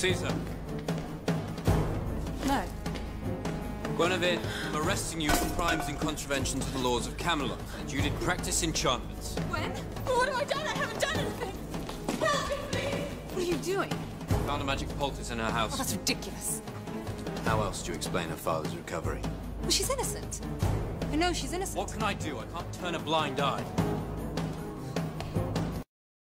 Caesar. No. Guinevere, I'm arresting you for crimes in contravention to the laws of Camelot, and you did practice enchantments. When? What have I done? I haven't done anything. Help me, please. What are you doing? Found a magic poultice in her Oh, house. that's ridiculous. How else do you explain her father's recovery? Well, she's innocent. I know she's innocent. What can I do? I can't turn a blind eye.